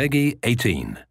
Peggy 18.